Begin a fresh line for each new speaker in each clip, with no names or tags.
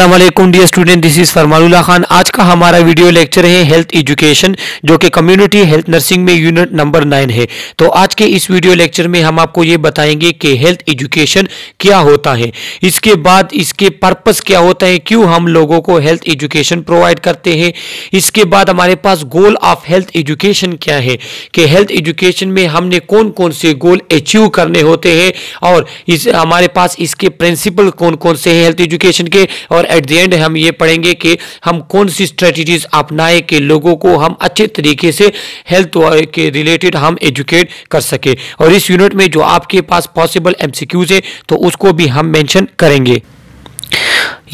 Allam dear student this is Farmanullah Khan आज का हमारा वीडियो लेक्चर है हेल्थ एजुकेशन जो कि कम्युनिटी हेल्थ नर्सिंग में यूनिट नंबर नाइन है तो आज के इस वीडियो लेक्चर में हम आपको ये बताएँगे कि हेल्थ एजुकेशन क्या होता है इसके बाद इसके पर्पस क्या होता है क्यों हम लोगों को हेल्थ एजुकेशन प्रोवाइड करते हैं इसके बाद हमारे पास गोल ऑफ़ हेल्थ एजुकेशन क्या है कि हेल्थ एजुकेशन में हमने कौन कौन से गोल अचीव करने होते हैं और इस हमारे पास इसके प्रिंसिपल कौन कौन से हैं हेल्थ एजुकेशन के और एट द एंड हम ये पढ़ेंगे कि हम कौन सी स्ट्रेटजीज अपनाएँ कि लोगों को हम अच्छे तरीके से हेल्थ के रिलेटेड हम एजुकेट कर सके। और इस यूनिट में जो आपके पास पॉसिबल एमसीक्यूज है तो उसको भी हम मेंशन करेंगे।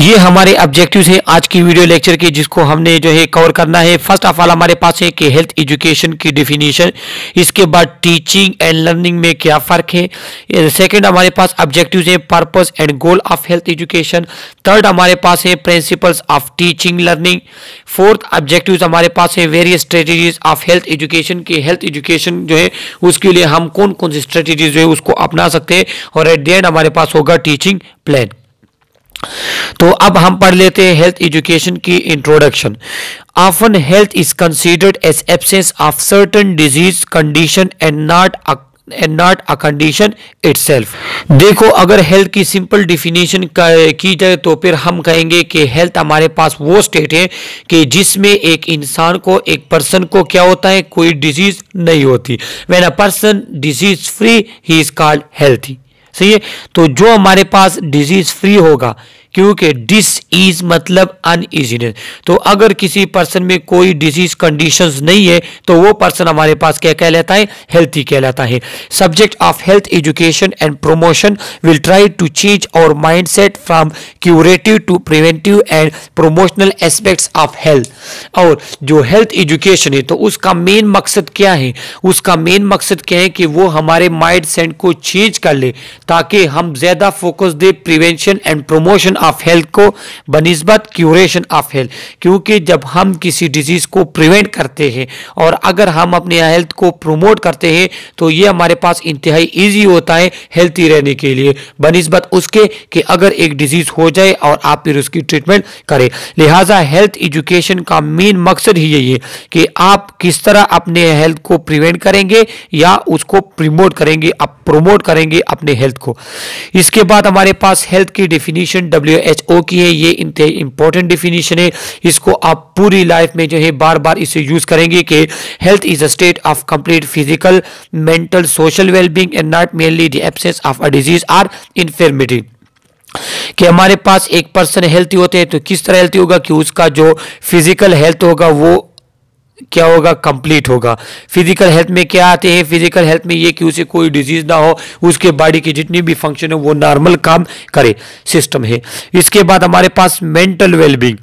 ये हमारे ऑब्जेक्टिव्स हैं आज की वीडियो लेक्चर के, जिसको हमने जो है कवर करना है। फ़र्स्ट ऑफ़ ऑल हमारे पास है कि हेल्थ एजुकेशन की डिफिनीशन इसके बाद टीचिंग एंड लर्निंग में क्या फ़र्क है? सेकंड हमारे पास ऑब्जेक्टिव्स हैं purpose and goal of health education third हमारे पास है principles of teaching learning fourth objective हमारे पास है various strategies of health education के। हेल्थ एजुकेशन जो है, उसके लिए हम कौन कौन सी स्ट्रेटेजीज जो है, उसको अपना सकते हैं। और एट द एंड हमारे पास होगा टीचिंग प्लान तो अब हम पढ़ लेते हैं हेल्थ एजुकेशन की introduction often health is considered as absence of certain disease condition and not and not a condition itself देखो, अगर हेल्थ की सिंपल डिफिनेशन की जाए तो फिर हम कहेंगे कि हेल्थ हमारे पास वो स्टेट है कि जिसमें एक इंसान को, एक पर्सन को क्या होता है? कोई डिज़ीज़ नहीं होती. When a person disease free he is called healthy सही है? तो जो हमारे पास डिज़ीज़ फ्री होगा क्योंकि डिस इज़ मतलब अनइजीनेस तो अगर किसी पर्सन में कोई डिज़ीज़ कंडीशन नहीं है तो वो पर्सन हमारे पास क्या कहलाता है? हेल्थी कहलाता है। Subject of health education and promotion will try to change our mind set from curative to preventive and promotional aspects of health और जो हेल्थ एजुकेशन है तो उसका मेन मकसद क्या है? उसका मेन मकसद क्या है कि वो हमारे माइंड सेट को चेंज कर ले, ताकि हम ज़्यादा focus they prevention and promotion of health को बनस्बत क्यूरेशन ऑफ़ हेल्थ क्योंकि जब हम किसी डिज़ीज़ को प्रिवेंट करते हैं और अगर हम अपने हेल्थ को प्रमोट करते हैं तो ये हमारे पास इंतहाई ईजी होता है हेल्थी रहने के लिए। बनस्बत उसके कि अगर एक डिज़ीज़ हो जाए और आप फिर उसकी ट्रीटमेंट करें। लिहाजा हेल्थ एजुकेशन का मेन मकसद ही यही है कि आप किस तरह अपने हेल्थ को प्रिवेंट करेंगे या उसको प्रमोट करेंगे, आप प्रोमोट करेंगे अपने हेल्थ को। इसके बाद हमारे पास हेल्थ की definition W W H O की है, ये इंपॉर्टेंट डिफिनीशन है। इसको आप पूरी लाइफ में जो है बार बार इसे यूज़ करेंगे कि health is a state of complete physical mental social wellbeing and not mainly the absence of a disease or infirmity कि हमारे पास एक पर्सन हेल्थी होते हैं तो किस तरह हेल्थी होगा कि उसका जो फ़िज़िकल हेल्थ होगा, वो क्या होगा? कंप्लीट होगा। फ़िज़िकल हेल्थ में क्या आते हैं? फ़िज़िकल हेल्थ में ये कि उसे कोई डिज़ीज़ ना हो, उसके बॉडी की जितनी भी फ़ंक्शन है, वो नॉर्मल काम करे। सिस्टम है। इसके बाद हमारे पास मेंटल वेलबींग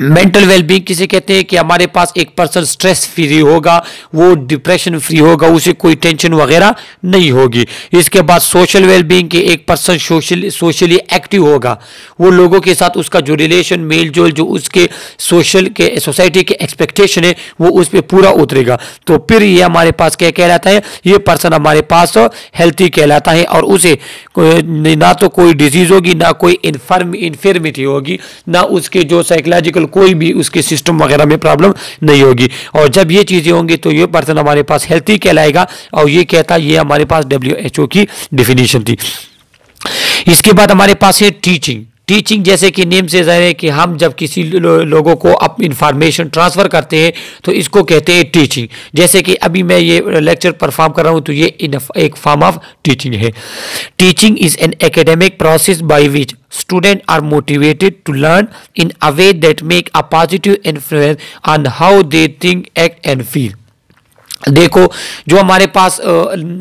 मेंटल वेलबींग किसे कहते हैं कि हमारे पास एक पर्सन स्ट्रेस फ्री होगा, वो डिप्रेशन फ्री होगा, उसे कोई टेंशन वगैरह नहीं होगी। इसके बाद सोशल वेलबींग के एक पर्सन सोशल सोशली एक्टिव होगा। वो लोगों के साथ उसका जो रिलेशन मेल जोल जो उसके सोशल के सोसाइटी के एक्सपेक्टेशन है, वो उस पर पूरा उतरेगा। तो फिर ये हमारे पास क्या कहलाता है? ये पर्सन हमारे पास हेल्थी कहलाता है और उसे ना तो कोई डिज़ीज़ होगी, ना कोई इन्फर्म इन्फर्मिटी होगी, ना उसके जो साइकोलॉजिकल कोई भी उसके सिस्टम वगैरह में प्रॉब्लम नहीं होगी। और जब ये चीज़ें होंगी तो ये पर्सन हमारे पास हेल्थी कहलाएगा और ये कहता ये हमारे पास डब्ल्यूएचओ की डिफिनेशन थी। इसके बाद हमारे पास है टीचिंग टीचिंग जैसे कि नेम से ज़ाहिर है कि हम जब किसी लो, लोगों को अप इंफॉर्मेशन ट्रांसफ़र करते हैं तो इसको कहते हैं टीचिंग जैसे कि अभी मैं ये लेक्चर परफॉर्म कर रहा हूँ तो ये इन एक फॉर्म ऑफ़ टीचिंग है। Teaching is an academic process by which students are motivated to learn in a way that make a positive influence on how they think act and feel देखो, जो हमारे पास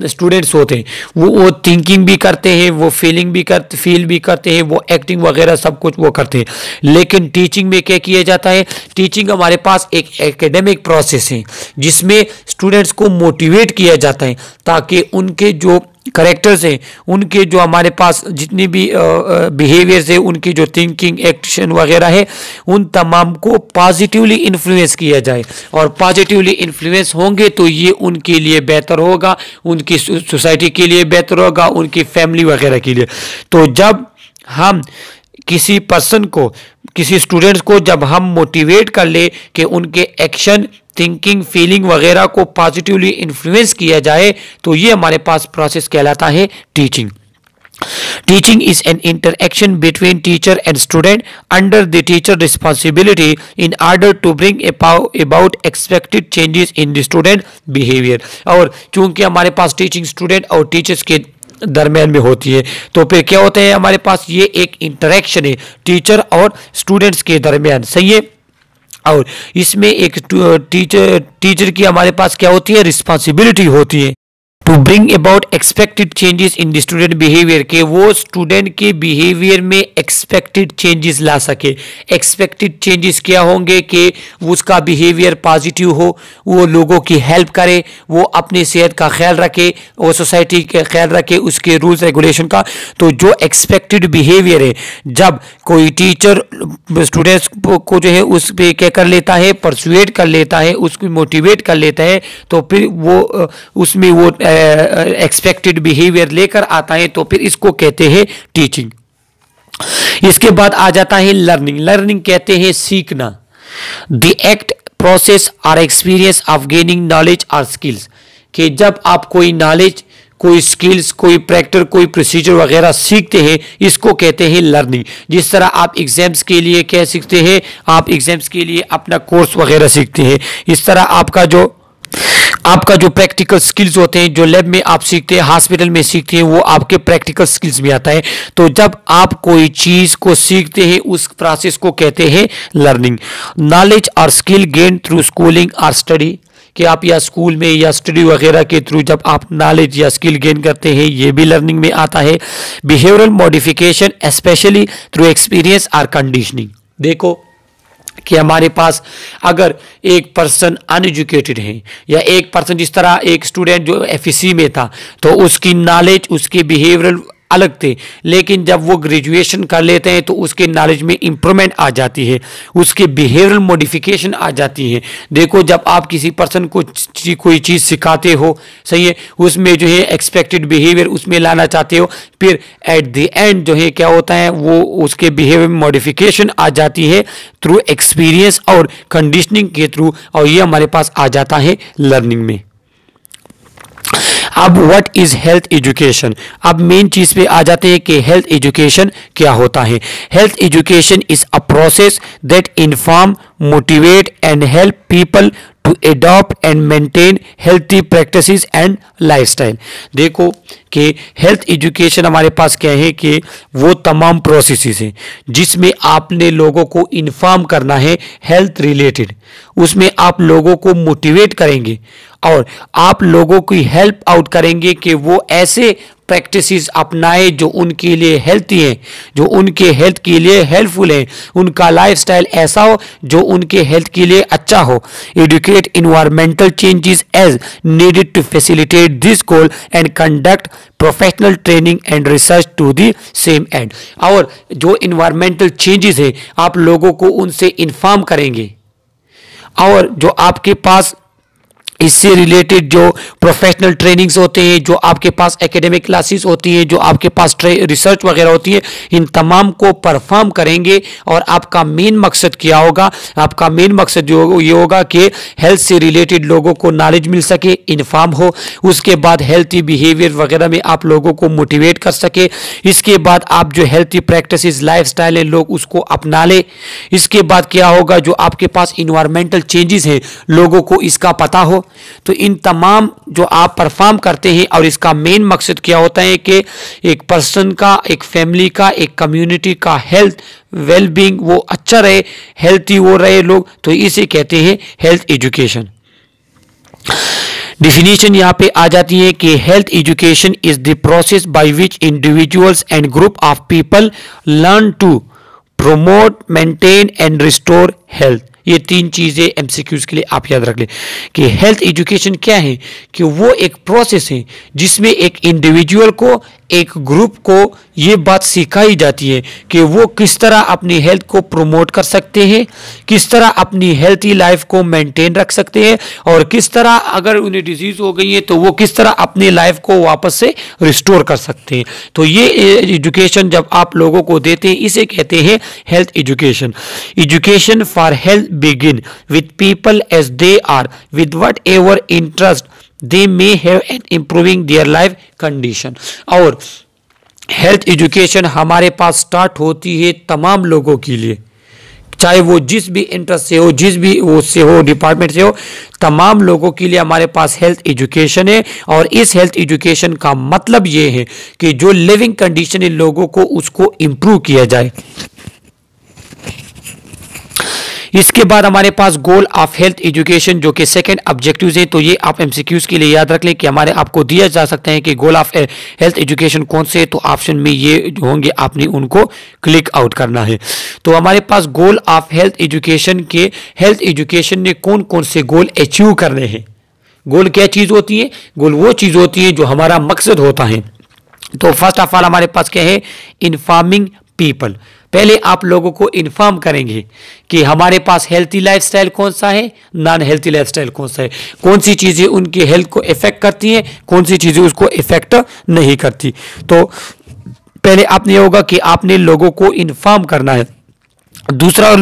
स्टूडेंट्स होते हैं, वो वो thinking भी करते हैं, वो फीलिंग भी करते फील भी करते हैं, वो एक्टिंग वगैरह सब कुछ वो करते हैं। लेकिन टीचिंग में क्या किया जाता है? टीचिंग हमारे पास एक एकेडमिक प्रोसेस है, जिसमें स्टूडेंट्स को मोटिवेट किया जाता है, ताकि उनके जो करेक्टर्स हैं, उनके जो हमारे पास जितनी भी बिहेवियर्स है, उनकी जो थिंकिंग एक्शन वगैरह है, उन तमाम को पॉजिटिवली इन्फ्लुएंस किया जाए। और पॉजिटिवली इन्फ्लुएंस होंगे तो ये उनके लिए बेहतर होगा, उनकी सोसाइटी के लिए बेहतर होगा, उनकी फैमिली वगैरह के लिए। तो जब हम किसी पर्सन को, किसी स्टूडेंट्स को जब हम मोटिवेट कर ले कि उनके एक्शन थिंकिंग फीलिंग वगैरह को पॉजिटिवली इन्फ्लुएंस किया जाए तो ये हमारे पास प्रोसेस कहलाता है teaching teaching is an interaction between teacher and student under the teacher responsibility in order to bring about expected changes in the student behaviour और चूँकि हमारे पास टीचिंग स्टूडेंट और टीचर्स के दरमियान में होती है तो फिर क्या होते हैं हमारे पास ये एक इंटरेक्शन है टीचर और स्टूडेंट्स के दरमियान. सही है? और इसमें एक टीचर टीचर की हमारे पास क्या होती है? रिस्पॉन्सिबिलिटी होती है। To bring about expected changes in the student behaviour के वो स्टूडेंट के बिहेवियर में एक्सपेक्टेड चेंजेस ला सके। एक्सपेक्टेड चेंजेस क्या होंगे कि उसका बिहेवियर पॉजिटिव हो, वो लोगों की हेल्प करे, वो अपनी सेहत का ख्याल रखे, वो सोसाइटी का ख्याल रखे, उसके रूल्स रेगुलेशन का। तो जो एक्सपेक्टेड बिहेवियर है, जब कोई टीचर स्टूडेंट्स को जो है उस पर क्या कर लेता है परसुएट कर लेता है, उसको मोटिवेट कर लेता है तो फिर वो, उसमें वो एक्सपेक्टेड बिहेवियर लेकर आता है तो फिर इसको कहते हैं टीचिंग इसके बाद आ जाता है लर्निंग लर्निंग कहते हैं सीखना. The act process or experience of gaining knowledge और स्किल्स कि जब आप कोई नॉलेज कोई स्किल्स कोई प्रैक्टर कोई प्रोसीजर वगैरह सीखते हैं, इसको कहते हैं लर्निंग जिस तरह आप एग्ज़ाम्स के लिए क्या सीखते हैं? आप एग्ज़ाम्स के लिए अपना कोर्स वगैरह सीखते हैं. इस तरह आपका जो आपका जो प्रैक्टिकल स्किल्स होते हैं, जो लैब में आप सीखते हैं हॉस्पिटल में सीखते हैं, वो आपके प्रैक्टिकल स्किल्स में आता है। तो जब आप कोई चीज़ को सीखते हैं, उस प्रोसेस को कहते हैं लर्निंग नॉलेज और स्किल गेन थ्रू स्कूलिंग और स्टडी कि आप या स्कूल में या स्टडी वगैरह के थ्रू जब आप नॉलेज या स्किल गेन करते हैं, ये भी लर्निंग में आता है। Behavioural modification specially through experience और कंडीशनिंग देखो कि हमारे पास अगर एक पर्सन अनएजुकेटेड है, या एक पर्सन जिस तरह एक स्टूडेंट जो एफसी में था तो उसकी नॉलेज उसके बिहेवियरल अलग थे। लेकिन जब वो ग्रेजुएशन कर लेते हैं तो उसके नॉलेज में इंप्रूवमेंट आ जाती है। उसके बिहेवियरल मॉडिफिकेशन आ जाती है। देखो, जब आप किसी पर्सन को कोई चीज़ सिखाते हो, सही है, उसमें जो है एक्सपेक्टेड बिहेवियर उसमें लाना चाहते हो, फिर एट द एंड जो है क्या होता है, वो उसके बिहेवियर में मॉडिफिकेशन आ जाती है थ्रू एक्सपीरियंस और कंडीशनिंग के थ्रू और ये हमारे पास आ जाता है लर्निंग में। अब व्हाट इज़ हेल्थ एजुकेशन अब मेन चीज़ पे आ जाते हैं कि हेल्थ एजुकेशन क्या होता है? Health education is a process that inform motivate and help people to adopt and maintain healthy practices and lifestyle देखो कि हेल्थ एजुकेशन हमारे पास क्या है कि वो तमाम प्रोसेसेस हैं, जिसमें आपने लोगों को इन्फॉर्म करना है हेल्थ रिलेटेड उसमें आप लोगों को मोटिवेट करेंगे। और आप लोगों की हेल्प आउट करेंगे कि वो ऐसे प्रैक्टिसेस अपनाए जो उनके लिए हेल्थी हैं, जो उनके हेल्थ के लिए हेल्पफुल हैं। उनका लाइफस्टाइल ऐसा हो जो उनके हेल्थ के लिए अच्छा हो। Educate environmental changes as needed to facilitate this goal and conduct professional training and research to the same and और जो इन्वायरमेंटल चेंजेस है, आप लोगों को उनसे इन्फॉर्म करेंगे। और जो आपके पास इससे रिलेटेड जो प्रोफेशनल ट्रेनिंग्स होते हैं, जो आपके पास एकेडमिक क्लासेस होती हैं, जो आपके पास रिसर्च वगैरह होती है, इन तमाम को परफॉर्म करेंगे और आपका मेन मकसद क्या होगा? आपका मेन मकसद ये होगा कि हेल्थ से रिलेटेड लोगों को नॉलेज मिल सके इन्फॉर्म हो। उसके बाद हेल्थी बिहेवियर वगैरह में आप लोगों को मोटिवेट कर सके। इसके बाद आप जो हेल्थी प्रैक्टिस लाइफ स्टाइल है, लोग उसको अपना ले। इसके बाद क्या होगा? जो आपके पास इन्वायरमेंटल चेंजेस हैं, लोगों को इसका पता हो। तो इन तमाम जो आप परफॉर्म करते हैं और इसका मेन मकसद क्या होता है कि एक पर्सन का, एक फैमिली का, एक कम्युनिटी का हेल्थ वेल बींग वो अच्छा रहे हेल्थी वो रहे लोग तो इसे कहते हैं हेल्थ एजुकेशन डिफिनीशन यहाँ पे आ जाती है कि health education is the process by which individuals and group of people learn to promote maintain and restore health ये तीन चीज़ें एमसीक्यूज के लिए आप याद रख लें कि हेल्थ एजुकेशन क्या है? कि वो एक प्रोसेस है जिसमें एक इंडिविजुअल को, एक ग्रुप को ये बात सिखाई जाती है कि वो किस तरह अपनी हेल्थ को प्रमोट कर सकते हैं, किस तरह अपनी हेल्थी लाइफ को मेंटेन रख सकते हैं और किस तरह अगर उन्हें डिज़ीज़ हो गई है तो वो किस तरह अपनी लाइफ को वापस से रिस्टोर कर सकते हैं। तो ये एजुकेशन जब आप लोगों को देते हैं, इसे कहते हैं health education education for health with people as they are with whatever interest they may have in improving their life condition और हेल्थ एजुकेशन हमारे पास स्टार्ट होती है तमाम लोगों के लिए। चाहे वो जिस भी इंटरेस्ट से हो, जिस भी उससे हो डिपार्टमेंट से हो, तमाम लोगों के लिए हमारे पास हेल्थ एजुकेशन है। और इस हेल्थ एजुकेशन का मतलब ये है कि जो लिविंग कंडीशन है, लोगों को उसको इम्प्रूव किया जाए। इसके बाद हमारे पास गोल ऑफ़ हेल्थ एजुकेशन जो कि सेकंड ऑब्जेक्टिव्स है। तो ये आप एमसीक्यूज के लिए याद रख लें कि हमारे आपको दिया जा सकता है कि गोल ऑफ़ हेल्थ एजुकेशन कौन से तो ऑप्शन में ये होंगे, आपने उनको क्लिक आउट करना है। तो हमारे पास गोल ऑफ़ हेल्थ एजुकेशन के हेल्थ एजुकेशन ने कौन कौन से गोल अचीव करने हैं? गोल क्या चीज़ होती है? गोल वो चीज़ होती है जो हमारा मकसद होता है। तो फ़र्स्ट ऑफ़ ऑल हमारे पास क्या है? इन्फॉर्मिंग पीपल पहले आप लोगों को इन्फॉर्म करेंगे कि हमारे पास हेल्थी लाइफस्टाइल कौन सा है नॉन हेल्थी लाइफस्टाइल कौन सा है। कौन सी चीज़ें उनकी हेल्थ को इफ़ेक्ट करती हैं, कौन सी चीज़ें उसको इफ़ेक्ट नहीं करती। तो पहले आपने होगा कि आपने लोगों को इन्फॉर्म करना है। दूसरा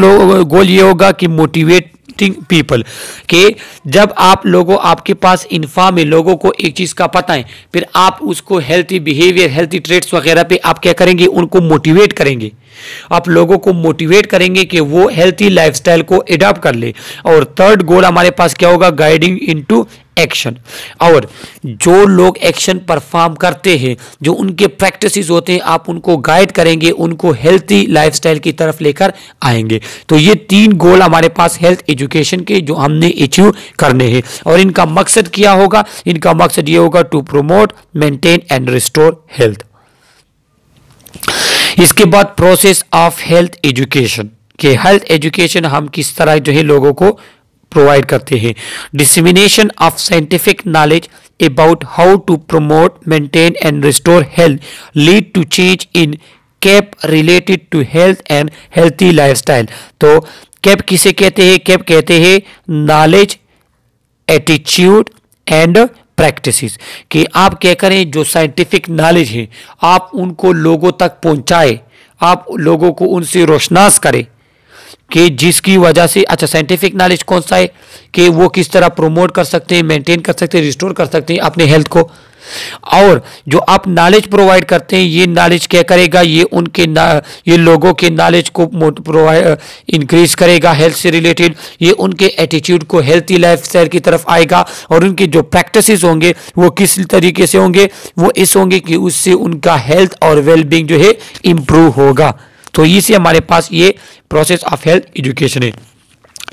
गोल ये होगा कि मोटिवेट पीपल के जब आप लोगों, आपके पास इन्फॉर्म है, लोगों को एक चीज़ का पता है, फिर आप उसको हेल्थी बिहेवियर हेल्थी ट्रेड्स वगैरह पे आप क्या करेंगे? उनको मोटिवेट करेंगे। आप लोगों को मोटिवेट करेंगे कि वो हेल्थी लाइफस्टाइल को एडॉप्ट कर ले। और थर्ड गोल हमारे पास क्या होगा? गाइडिंग इनटू एक्शन और जो लोग एक्शन परफॉर्म करते हैं, जो उनके प्रैक्टिसेस होते हैं, आप उनको गाइड करेंगे, उनको हेल्थी लाइफस्टाइल की तरफ़ लेकर आएँगे। तो ये तीन गोल हमारे पास हेल्थ एजुकेशन के, जो हमने अचीव करने हैं। और इनका मकसद क्या होगा? इनका मकसद ये होगा to promote maintain and restore health इसके बाद प्रोसेस ऑफ़ हेल्थ एजुकेशन के हेल्थ एजुकेशन हम किस तरह जो है लोगों को प्रोवाइड करते हैं। Dissemination of scientific knowledge about how to promote maintain and restore health lead to change in KAP related to health and healthy lifestyle तो कैप किसे कहते हैं? कैप कहते हैं नॉलेज एटीट्यूड एंड प्रैक्टिसेस कि आप क्या करें? जो साइंटिफिक नॉलेज है, आप उनको लोगों तक पहुँचाए। आप लोगों को उनसे रोशनास करें। कि जिसकी वजह से अच्छा साइंटिफिक नॉलेज कौन सा है कि वो किस तरह प्रोमोट कर सकते हैं मेंटेन कर सकते हैं रिस्टोर कर सकते हैं अपने हेल्थ को? और जो आप नॉलेज प्रोवाइड करते हैं, ये नॉलेज क्या करेगा? ये उनके ये लोगों के नॉलेज को प्रोवाइड इंक्रीज करेगा हेल्थ से रिलेटेड ये उनके एटीट्यूड को हेल्थी लाइफ स्टाइल की तरफ़ आएगा और उनके जो प्रैक्टिसेस होंगे, वो किस तरीके से होंगे? वो इस होंगे कि उससे उनका हेल्थ और वेलबींग जो है इम्प्रूव होगा। तो इसे हमारे पास ये प्रोसेस ऑफ़ हेल्थ एजुकेशन है।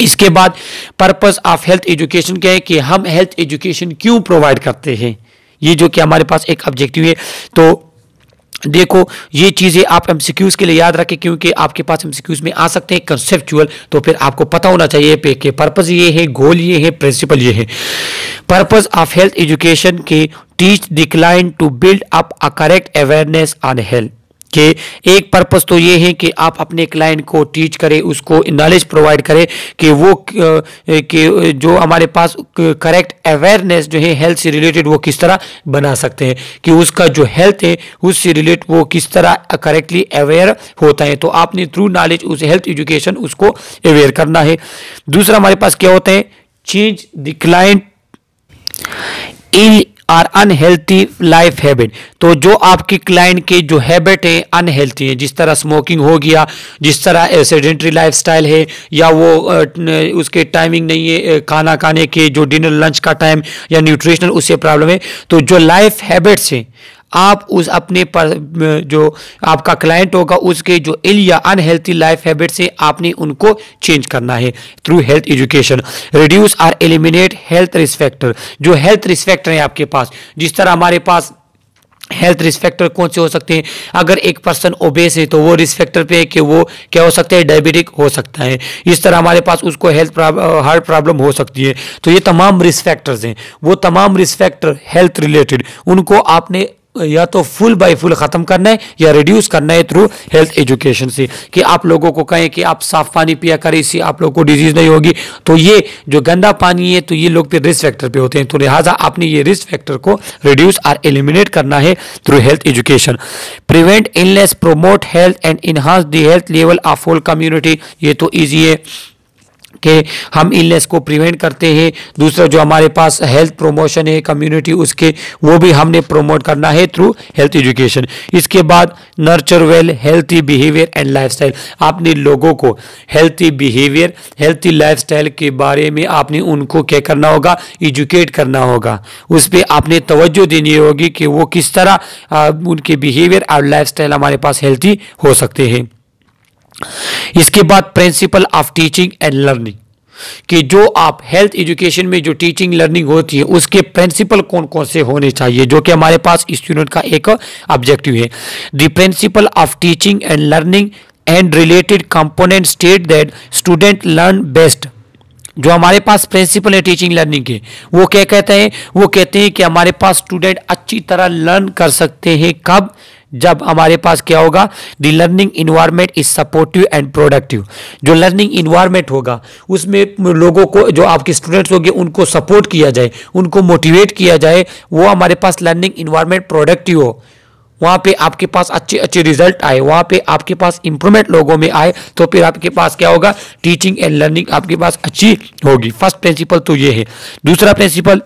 इसके बाद पर्पस ऑफ़ हेल्थ एजुकेशन क्या है कि हम हेल्थ एजुकेशन क्यों प्रोवाइड करते हैं? ये जो कि हमारे पास एक ऑब्जेक्टिव है। तो देखो, ये चीज़ें आप एमसीक्यूज के लिए याद रखें क्योंकि आपके पास एमसीक्यूज में आ सकते हैं कंसेप्चुअल तो फिर आपको पता होना चाहिए पे के पर्पस ये है गोल ये है प्रिंसिपल ये है। पर्पस ऑफ़ हेल्थ एजुकेशन के teach decline to build up a correct awareness on health कि एक पर्पज़ तो ये है कि आप अपने क्लाइंट को टीच करें, उसको नॉलेज प्रोवाइड करें कि वो कि जो हमारे पास करेक्ट अवेयरनेस जो है हेल्थ से रिलेटेड वो किस तरह बना सकते हैं। कि उसका जो हेल्थ है, उससे रिलेट वो किस तरह करेक्टली अवेयर होता है। तो आपने थ्रू नॉलेज उस हेल्थ एजुकेशन उसको अवेयर करना है। दूसरा हमारे पास क्या होता है? Change the client in our unhealthy life habit तो जो आपकी क्लाइंट के जो हैबिट है अनहेल्थी है। जिस तरह स्मोकिंग हो गया, जिस तरह सेडेंट्री लाइफ स्टाइल है, या वो उसके टाइमिंग नहीं है खाना खाने के, जो डिनर लंच का टाइम या न्यूट्रिशनल उससे प्रॉब्लम है। तो जो लाइफ हैबिट्स हैं आप उस अपने पर जो आपका क्लाइंट होगा, उसके जो इल या अनहेल्थी लाइफ हैबिट से आपने उनको चेंज करना है through health education reduce or eliminate health risk factor जो हेल्थ रिस्पेक्टर है आपके पास, जिस तरह हमारे पास हेल्थ रिस्क फैक्टर कौन से हो सकते हैं? अगर एक पर्सन ओबेस है तो वो रिस्क फैक्टर पे है कि वो क्या हो सकता है? डायबिटिक हो सकता है। इस तरह हमारे पास उसको हेल्थ हार्ट प्रॉब्लम हो सकती है। तो ये तमाम रिस्क फैक्टर्स हैं। वो तमाम रिस्क फैक्टर हेल्थ रिलेटेड उनको आपने या तो फुल बाय फुल ख़त्म करना है या रिड्यूस करना है थ्रू हेल्थ एजुकेशन से कि आप लोगों को कहें कि आप साफ़ पानी पिया करें, इससे आप लोगों को डिज़ीज़ नहीं होगी। तो ये जो गंदा पानी है तो ये लोग फिर रिस्क फैक्टर पे होते हैं। तो लिहाजा आपने ये रिस्क फैक्टर को रिड्यूस और एलिमिनेट करना है through health education prevent illness promote health and enhance the health level of whole community ये तो ईजी है। कि हम इलनेस को प्रिवेंट करते हैं। दूसरा जो हमारे पास हेल्थ प्रोमोशन है कम्युनिटी उसके वो भी हमने प्रोमोट करना है थ्रू हेल्थ एजुकेशन इसके बाद nurture well healthy behaviour and lifestyle आपने लोगों को हेल्थी बिहेवियर हेल्थी लाइफस्टाइल के बारे में आपने उनको क्या करना होगा? एजुकेट करना होगा। उस पर आपने तवज्जो देनी होगी कि वो किस तरह आ, उनके बिहेवियर और लाइफस्टाइल हमारे पास हेल्थी हो सकते हैं। इसके बाद principle of teaching and learning कि जो आप हेल्थ एजुकेशन में जो टीचिंग लर्निंग होती है, उसके प्रिंसिपल कौन कौन से होने चाहिए, जो कि हमारे पास स्टूडेंट का एक ऑब्जेक्टिव है। The principle of teaching and learning and related component state that student learn best जो हमारे पास प्रिंसिपल है टीचिंग लर्निंग के, वो क्या कहते हैं? वो कहते हैं कि हमारे पास स्टूडेंट अच्छी तरह लर्न कर सकते हैं। कब? जब हमारे पास क्या होगा? The learning environment is supportive and productive जो लर्निंग इन्वायरमेंट होगा, उसमें लोगों को, जो आपके स्टूडेंट्स होंगे, उनको सपोर्ट किया जाए, उनको मोटिवेट किया जाए, वो हमारे पास लर्निंग इन्वायरमेंट प्रोडक्टिव हो। वहाँ पे आपके पास अच्छे अच्छे रिज़ल्ट आए, वहाँ पे आपके पास इंप्रूवमेंट लोगों में आए तो फिर आपके पास क्या होगा? टीचिंग एंड लर्निंग आपके पास अच्छी होगी। फ़र्स्ट प्रिंसिपल तो ये है। दूसरा principle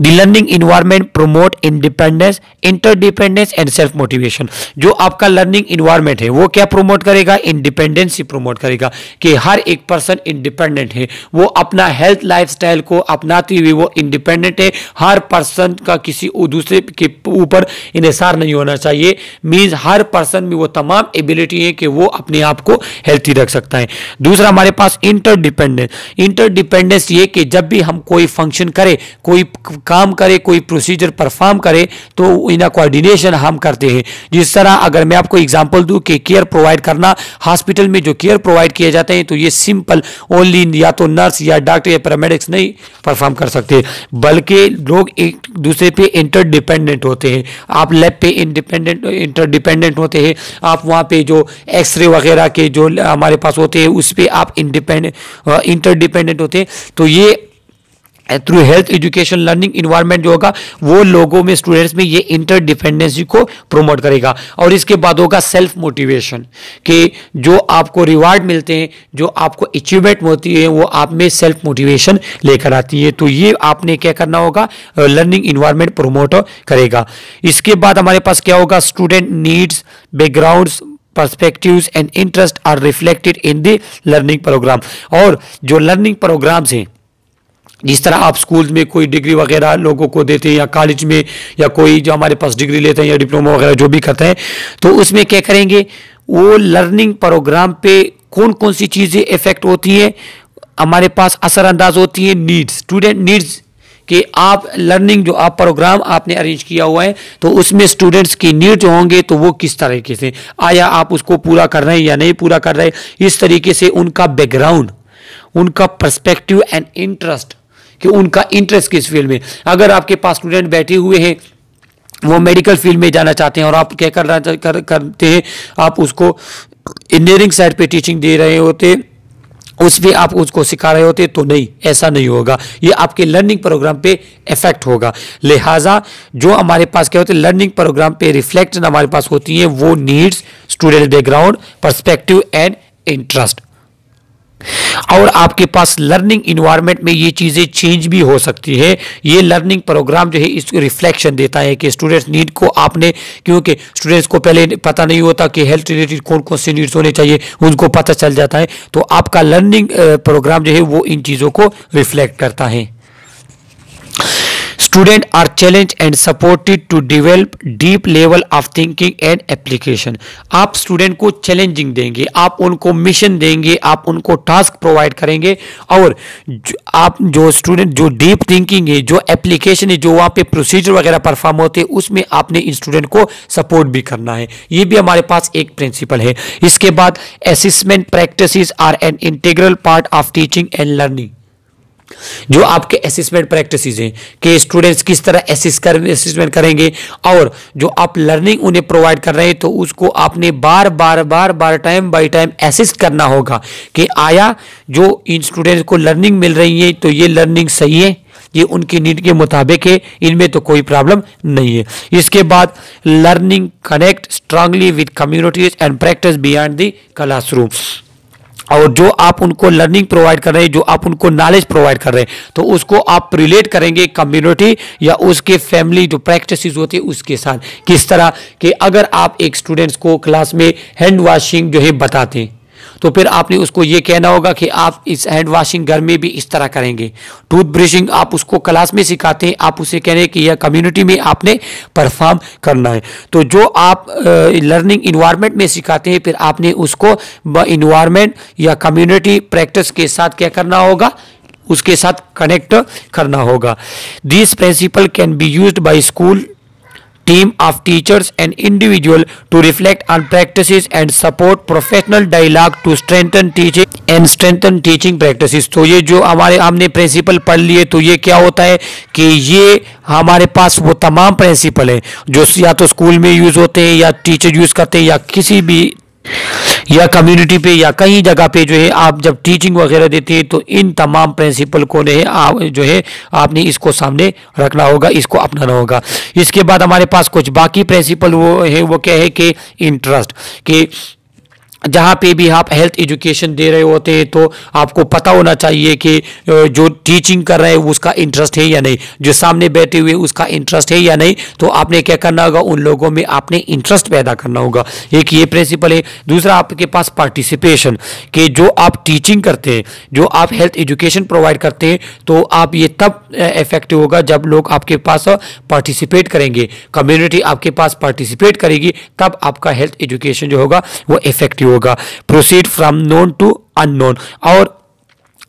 the learning environment promote independence interdependence and self motivation जो आपका लर्निंग इन्वायरमेंट है, वो क्या प्रोमोट करेगा? इंडिपेंडेंस ही प्रोमोट करेगा कि हर एक पर्सन इंडिपेंडेंट है। वो अपना हेल्थ लाइफस्टाइल को अपनाते हुए वो इंडिपेंडेंट है। हर पर्सन का किसी दूसरे के ऊपर इन्सार नहीं होना चाहिए। मीन्स हर पर्सन में वो तमाम एबिलिटी है कि वो अपने आप को हेल्थी रख सकता है। दूसरा, हमारे पास इंटरडिपेंडेंस इंटरडिपेंडेंस ये कि जब भी हम कोई फ़ंक्शन करें, कोई काम करे, कोई प्रोसीजर परफॉर्म करे तो इन कोऑर्डिनेशन हम करते हैं। जिस तरह अगर मैं आपको एग्जांपल दूँ कि केयर प्रोवाइड करना हॉस्पिटल में जो केयर प्रोवाइड किए जाते हैं तो ये सिंपल ओनली या तो नर्स या डॉक्टर या पैरामेडिक्स नहीं परफॉर्म कर सकते। बल्कि लोग एक दूसरे पे इंटरडिपेंडेंट होते हैं। आप लैब पे इंडिपेंडेंट इंटरडिपेंडेंट होते हैं। आप वहाँ पे जो एक्सरे वगैरह के जो हमारे पास होते हैं, उस पर आप इंडिपेंडेंट इंटरडिपेंडेंट होते हैं। तो ये through health education learning environment जो होगा, वो लोगों में स्टूडेंट्स में ये इंटर डिपेंडेंसी को प्रमोट करेगा। और इसके बाद होगा सेल्फ मोटिवेशन कि जो आपको रिवार्ड मिलते हैं, जो आपको अचीवमेंट होती है, वो आप में सेल्फ मोटिवेशन लेकर आती है। तो ये आपने क्या करना होगा? लर्निंग इन्वायरमेंट प्रोमोट करेगा। इसके बाद हमारे पास क्या होगा? Student needs backgrounds perspectives and interest are reflected in the learning programme और जो लर्निंग प्रोग्राम्स हैं जिस तरह आप स्कूल में कोई डिग्री वगैरह लोगों को देते हैं या कॉलेज में या कोई जो हमारे पास डिग्री लेते हैं या डिप्लोमा वगैरह जो भी करते हैं तो उसमें क्या करेंगे? वो लर्निंग प्रोग्राम पे कौन कौन सी चीज़ें इफ़ेक्ट होती हैं? हमारे पास असरअंदाज होती है नीड्स स्टूडेंट नीड्स कि आप लर्निंग जो आप प्रोग्राम आपने अरेंज किया हुआ है तो उसमें स्टूडेंट्स की नीड जो होंगे तो वो किस तरीके से? आया आप उसको पूरा कर रहे हैं या नहीं पूरा कर रहे इस तरीके से उनका बैकग्राउंड उनका परस्पेक्टिव एंड इंटरेस्ट कि उनका इंटरेस्ट किस फ़ील्ड में? अगर आपके पास स्टूडेंट बैठे हुए हैं वो मेडिकल फ़ील्ड में जाना चाहते हैं और आप क्या करना कर, करते हैं आप उसको इंजीनियरिंग साइड पे टीचिंग दे रहे होते उस पर आप उसको सिखा रहे होते तो नहीं ऐसा नहीं होगा। ये आपके लर्निंग प्रोग्राम पे इफ़ेक्ट होगा। लिहाजा जो हमारे पास क्या होते हैं लर्निंग प्रोग्राम पे रिफ्लेक्ट हमारे पास होती है वो needs student background perspective and interest और आपके पास लर्निंग इन्वायरमेंट में ये चीज़ें चेंज भी हो सकती है। ये लर्निंग प्रोग्राम जो है, इसको रिफ्लेक्शन देता है कि स्टूडेंट्स नीड को आपने, क्योंकि स्टूडेंट्स को पहले पता नहीं होता कि हेल्थ रिलेटेड कौन कौन से नीड्स होने चाहिए, उनको पता चल जाता है। तो आपका लर्निंग प्रोग्राम जो है, वो इन चीज़ों को रिफ्लेक्ट करता है। Student are challenge and supported to develop deep level of thinking and application आप स्टूडेंट को चैलेंजिंग देंगे आप उनको मिशन देंगे आप उनको टास्क प्रोवाइड करेंगे और जो, आप जो स्टूडेंट जो डीप थिंकिंग है जो एप्लीकेशन है जो वहाँ पे प्रोसीजर वगैरह परफॉर्म होते हैं उसमें आपने इन स्टूडेंट को सपोर्ट भी करना है। ये भी हमारे पास एक प्रिंसिपल है। इसके बाद assessment practice are an integral part of teaching and learning जो आपके असिसमेंट प्रैक्टिस हैं, कि स्टूडेंट्स किस तरह असिस कर असिसमेंट करेंगे और जो आप लर्निंग उन्हें प्रोवाइड कर रहे हैं तो उसको आपने बार बार बार बार टाइम बाय टाइम असिस्ट करना होगा कि आया जो इन स्टूडेंट्स को लर्निंग मिल रही है तो ये लर्निंग सही है? ये उनकी नीड के मुताबिक है, इनमें तो कोई प्रॉब्लम नहीं है। इसके बाद learning connect strongly with communities and practice beyond the classroom और जो आप उनको लर्निंग प्रोवाइड कर रहे हैं, जो आप उनको नॉलेज प्रोवाइड कर रहे हैं तो उसको आप रिलेट करेंगे कम्युनिटी या उसके फैमिली जो प्रैक्टिस होती है, उसके साथ। किस तरह कि अगर आप एक स्टूडेंट्स को क्लास में हैंड वॉशिंग जो है बताते हैं। तो फिर आपने उसको ये कहना होगा कि आप इस हैंड वॉशिंग घर में भी इस तरह करेंगे। टूथ ब्रशिंग आप उसको क्लास में सिखाते हैं, आप उसे कह रहे हैं कि यह कम्युनिटी में आपने परफॉर्म करना है। तो जो आप लर्निंग इन्वायरमेंट में सिखाते हैं, फिर आपने उसको इन्वायरमेंट या कम्युनिटी प्रैक्टिस के साथ क्या करना होगा? उसके साथ कनेक्ट करना होगा। This principle can be use by school team of teachers and individual to reflect on practices and support professional dialogue to strengthen teaching and strengthen teaching practices तो ये जो हमारे हमने प्रिंसिपल पढ़ लिए तो ये क्या होता है कि ये हमारे पास वो तमाम प्रिंसिपल है जो या तो स्कूल में यूज़ होते हैं या टीचर यूज़ करते हैं या किसी भी या कम्युनिटी पे या कहीं जगह पे जो है आप जब टीचिंग वगैरह देते हैं तो इन तमाम प्रिंसिपल को आप जो है आपने इसको सामने रखना होगा, इसको अपनाना होगा। इसके बाद हमारे पास कुछ बाकी प्रिंसिपल वो है, वो क्या है कि इंटरेस्ट कि जहाँ पे भी आप हेल्थ एजुकेशन दे रहे होते हैं तो आपको पता होना चाहिए कि जो टीचिंग कर रहे हैं उसका इंटरेस्ट है या नहीं। जो सामने बैठे हुए उसका इंटरेस्ट है या नहीं तो आपने क्या करना होगा, उन लोगों में आपने इंटरेस्ट पैदा करना होगा। एक ये प्रिंसिपल है। दूसरा, आपके पास पार्टिसिपेशन कि जो आप टीचिंग करते हैं, जो आप हेल्थ एजुकेशन प्रोवाइड करते हैं तो आप ये तब इफ़ेक्टिव होगा जब लोग आपके पास पार्टिसिपेट करेंगे। कम्युनिटी आपके पास पार्टिसिपेट करेगी, तब आपका हेल्थ एजुकेशन जो होगा, वो इफ़ेक्टिव होगा। Proceed from known to unknown और